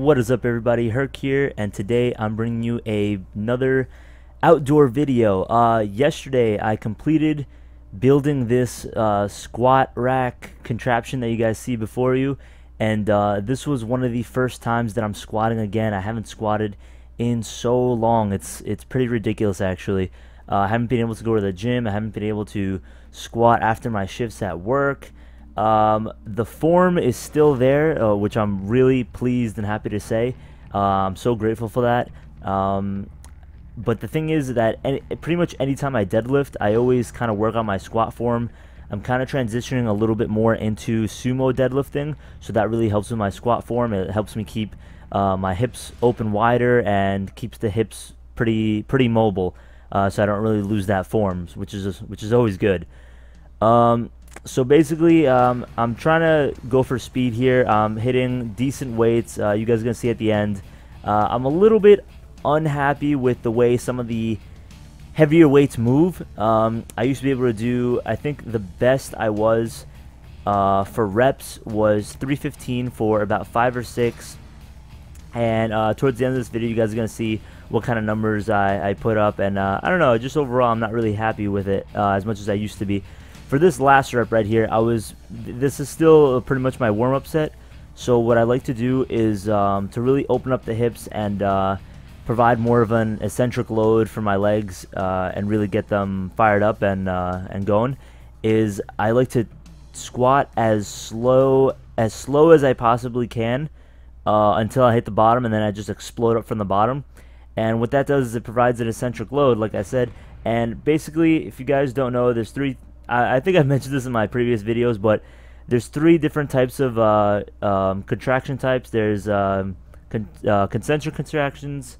What is up everybody, Herc here, and today I'm bringing you a, another outdoor video. Uh, yesterday I completed building this uh, squat rack contraption that you guys see before you, and uh, this was one of the first times that I'm squatting again. I haven't squatted in so long, it's, it's pretty ridiculous actually. Uh, I haven't been able to go to the gym, I haven't been able to squat after my shifts at work. Um, the form is still there, uh, which I'm really pleased and happy to say. Uh, I'm so grateful for that. Um, but the thing is that any, pretty much anytime I deadlift, I always kind of work on my squat form. I'm kind of transitioning a little bit more into sumo deadlifting, so that really helps with my squat form. It helps me keep uh, my hips open wider and keeps the hips pretty pretty mobile, uh, so I don't really lose that form, which is which is always good. Um, so basically, um, I'm trying to go for speed here. I'm hitting decent weights. Uh, you guys are going to see at the end. Uh, I'm a little bit unhappy with the way some of the heavier weights move. Um, I used to be able to do, I think the best I was uh, for reps was 315 for about 5 or 6. And uh, towards the end of this video, you guys are going to see what kind of numbers I, I put up. And uh, I don't know, just overall, I'm not really happy with it uh, as much as I used to be for this last rep right here, I was, this is still pretty much my warm-up set. So what I like to do is um, to really open up the hips and uh, provide more of an eccentric load for my legs uh, and really get them fired up and uh, and going. Is I like to squat as slow as slow as I possibly can uh, until I hit the bottom, and then I just explode up from the bottom. And what that does is it provides an eccentric load, like I said. And basically, if you guys don't know, there's three I, I think I've mentioned this in my previous videos, but there's three different types of uh, um, contraction types. There's um, con uh, concentric contractions,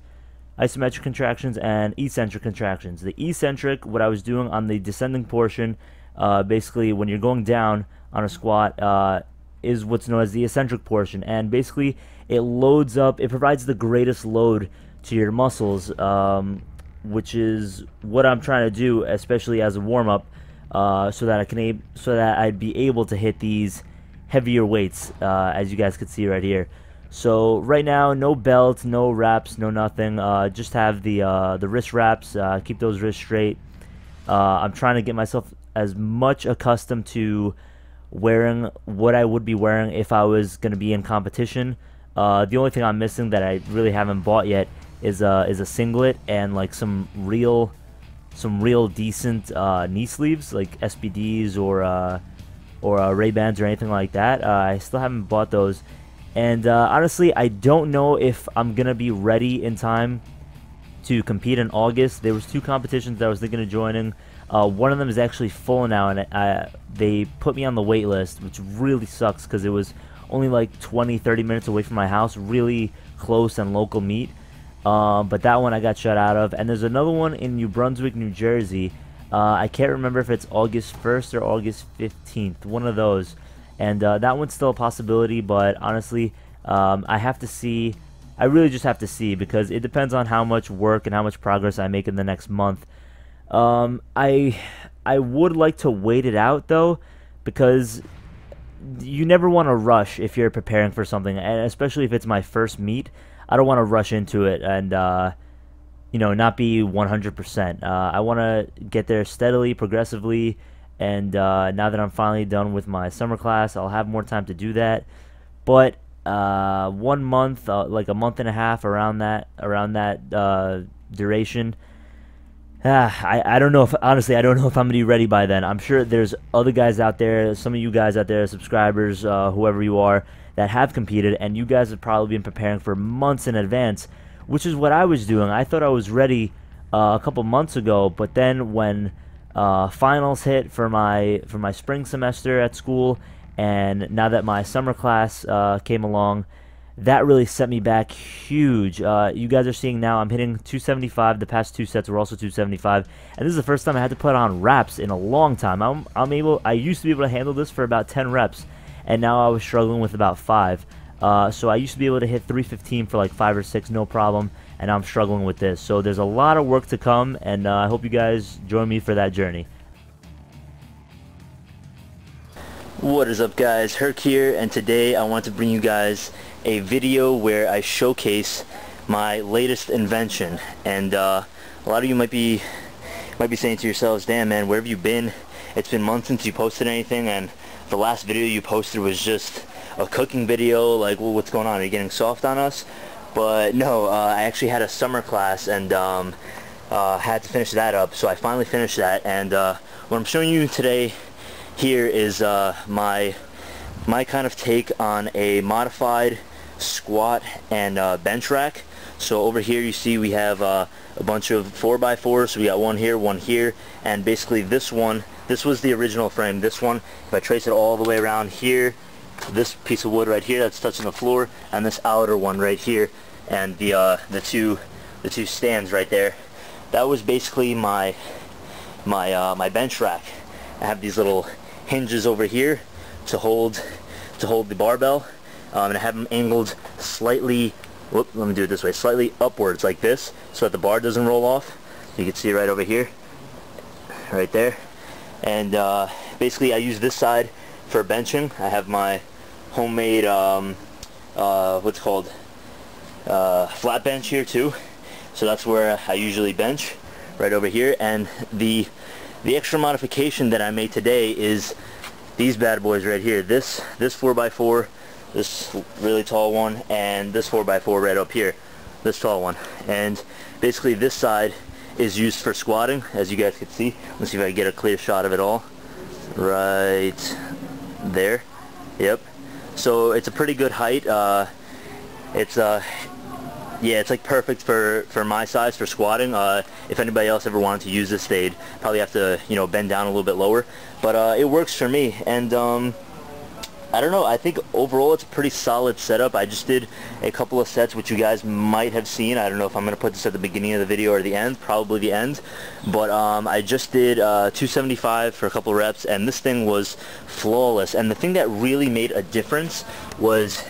isometric contractions, and eccentric contractions. The eccentric, what I was doing on the descending portion, uh, basically when you're going down on a squat, uh, is what's known as the eccentric portion. And basically it loads up, it provides the greatest load to your muscles, um, which is what I'm trying to do, especially as a warm-up uh, so that I can so that I'd be able to hit these heavier weights uh, as you guys can see right here. So right now, no belt, no wraps, no nothing. Uh, just have the uh, the wrist wraps. Uh, keep those wrists straight. Uh, I'm trying to get myself as much accustomed to wearing what I would be wearing if I was going to be in competition. the only thing I'm missing that I really haven't bought yet is a is a singlet and like some real some real decent uh, knee sleeves like SBDs or uh, or uh, Rehbands or anything like that. Uh, I still haven't bought those, and uh, honestly, I don't know if I'm gonna be ready in time to compete in August. There was two competitions that I was thinking of joining. Uh, one of them is actually full now, and I, they put me on the wait list, which really sucks because it was only like 20, 30 minutes away from my house, really close and local meet. Um, but that one I got shut out of. And there's another one in New Brunswick, New Jersey. Uh, I can't remember if it's August 1st or August 15th. One of those. And uh, that one's still a possibility, but honestly, um, I have to see. I really just have to see because it depends on how much work and how much progress I make in the next month. Um, I I would like to wait it out though, because you never want to rush if you're preparing for something, and especially if it's my first meet. I don't want to rush into it and uh, you know not be 100%. Uh, I want to get there steadily, progressively, and uh, now that I'm finally done with my summer class, I'll have more time to do that. But uh, one month, uh, like a month and a half, around that around that uh, duration. Ah, I, I don't know if honestly I don't know if I'm gonna be ready by then. I'm sure there's other guys out there, some of you guys out there, subscribers, whoever you are, that have competed, and you guys have probably been preparing for months in advance, which is what I was doing. I thought I was ready uh, a couple months ago, but then when uh, finals hit for my for my spring semester at school, and now that my summer class uh, came along, that really set me back huge. Uh, you guys are seeing now I'm hitting 275. The past two sets were also 275, and this is the first time I had to put on reps in a long time. I'm I'm able. I used to be able to handle this for about 10 reps and now I was struggling with about five. Uh, so I used to be able to hit 315 for like five or six, no problem, and I'm struggling with this. So there's a lot of work to come, and uh, I hope you guys join me for that journey. What is up guys, Herc here, and today I want to bring you guys a video where I showcase my latest invention. And uh, a lot of you might be might be saying to yourselves, damn man, where have you been? It's been months since you posted anything and the last video you posted was just a cooking video, like well, what's going on? Are you getting soft on us? But no, uh, I actually had a summer class and um, uh, had to finish that up, so I finally finished that. And uh, what I'm showing you today here is uh, my my kind of take on a modified squat and uh, bench rack. So over here you see we have uh, a bunch of 4x4s. So we got one here, one here, and basically this one, this was the original frame. This one, if I trace it all the way around here, this piece of wood right here that's touching the floor, and this outer one right here, and the uh, the two the two stands right there. That was basically my my uh, my bench rack. I have these little hinges over here to hold to hold the barbell, um, and I have them angled slightly. Whoop, let me do it this way, slightly upwards like this, so that the bar doesn't roll off. You can see right over here, right there. And uh, basically, I use this side for benching. I have my homemade, um, uh, what's called, uh, flat bench here too. So that's where I usually bench, right over here. And the the extra modification that I made today is these bad boys right here. This this 4x4, this really tall one, and this 4x4 right up here, this tall one. And basically this side is used for squatting, as you guys can see. Let's see if I can get a clear shot of it all. Right there. Yep. So it's a pretty good height. Uh, it's uh, yeah, it's like perfect for for my size for squatting. Uh, if anybody else ever wanted to use this, they'd probably have to you know bend down a little bit lower. But uh, it works for me, and um, I don't know. I think overall it's a pretty solid setup. I just did a couple of sets which you guys might have seen. I don't know if I'm going to put this at the beginning of the video or the end. Probably the end. But um, I just did uh, 275 for a couple reps, and this thing was flawless. And the thing that really made a difference was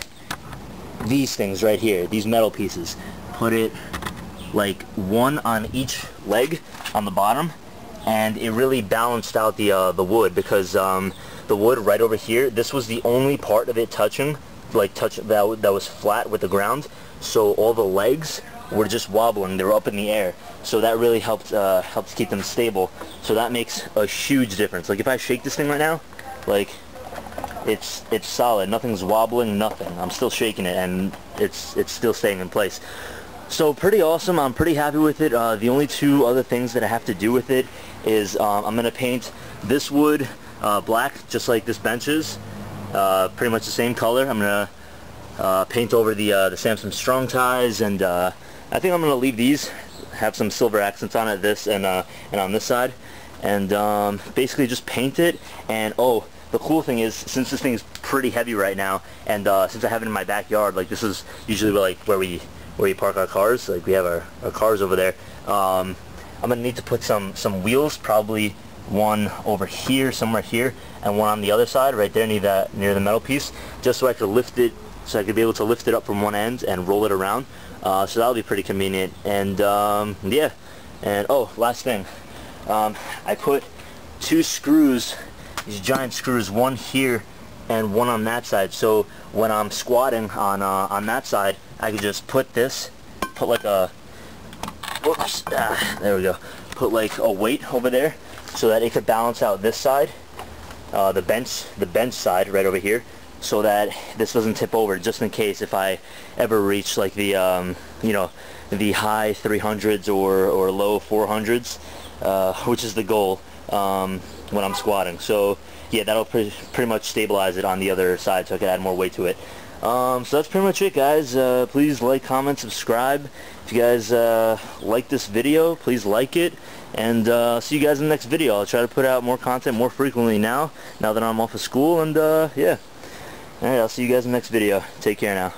these things right here, these metal pieces. Put it like one on each leg on the bottom and it really balanced out the uh, the wood because um, the wood right over here this was the only part of it touching like touch that, that was flat with the ground so all the legs were just wobbling they were up in the air so that really helped uh, helps keep them stable so that makes a huge difference like if I shake this thing right now like it's it's solid. Nothing's wobbling, nothing. I'm still shaking it, and it's it's still staying in place. So pretty awesome. I'm pretty happy with it. Uh, the only two other things that I have to do with it is um, I'm going to paint this wood uh, black, just like this bench is. Uh, pretty much the same color. I'm going to uh, paint over the uh, the Simpson Strong-Ties, and uh, I think I'm going to leave these, have some silver accents on it, this and and on this side, and um, basically just paint it. And oh, the cool thing is, since this thing is pretty heavy right now, and uh, since I have it in my backyard, like this is usually like where we where we park our cars, like we have our, our cars over there. Um, I'm gonna need to put some some wheels, probably one over here, somewhere here, and one on the other side, right there near that near the metal piece, just so I could lift it, so I could be able to lift it up from one end and roll it around. Uh, so that'll be pretty convenient. And um, yeah, and oh, last thing, um, I put two screws these giant screws, one here and one on that side. So when I'm squatting on uh, on that side, I can just put this, put like a, whoops, ah, there we go, put like a weight over there so that it could balance out this side, uh, the bench, the bench side right over here, so that this doesn't tip over just in case if I ever reach like the, um, you know, the high 300s or, or low 400s, uh, which is the goal um, when I'm squatting. So yeah, that'll pre pretty much stabilize it on the other side so I can add more weight to it. Um, so that's pretty much it guys. Uh, please like, comment, subscribe. If you guys uh, like this video, please like it. And uh, see you guys in the next video. I'll try to put out more content more frequently now, now that I'm off of school. And uh, yeah. Alright, I'll see you guys in the next video. Take care now.